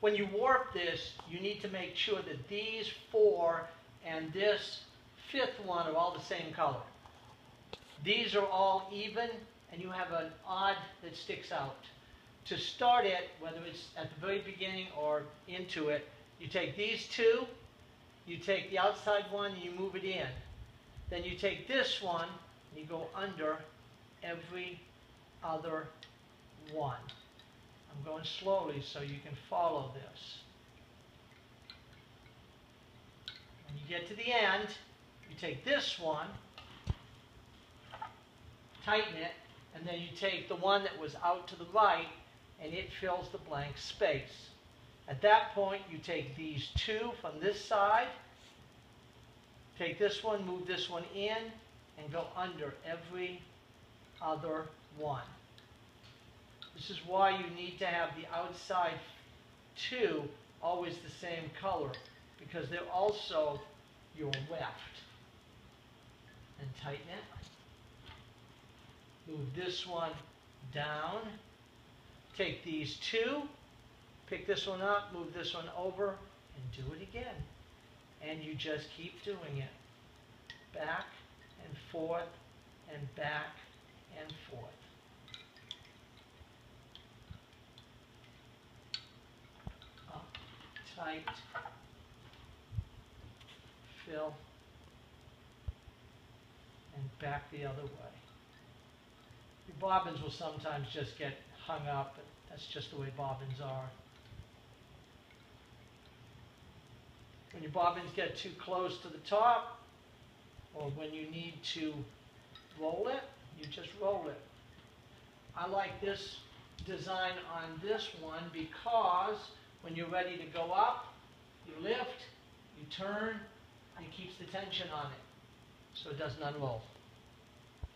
when you warp this, you need to make sure that these four and this fifth one are all the same color. These are all even, and you have an odd that sticks out. To start it, whether it's at the very beginning or into it, you take these two, you take the outside one, and you move it in. Then you take this one, and you go under every other one. Going slowly so you can follow this. When you get to the end, you take this one, tighten it, and then you take the one that was out to the right, and it fills the blank space. At that point, you take these two from this side, take this one, move this one in, and go under every other one. This is why you need to have the outside two always the same color, because they're also your weft. And tighten it. Move this one down. Take these two, pick this one up, move this one over, and do it again. And you just keep doing it. Back and forth and back and forth. Up, tight, fill, and back the other way. Your bobbins will sometimes just get hung up, but that's just the way bobbins are. When your bobbins get too close to the top, or when you need to roll it, you just roll it. I like this design on this one because when you're ready to go up, you lift, you turn, and it keeps the tension on it so it doesn't unroll.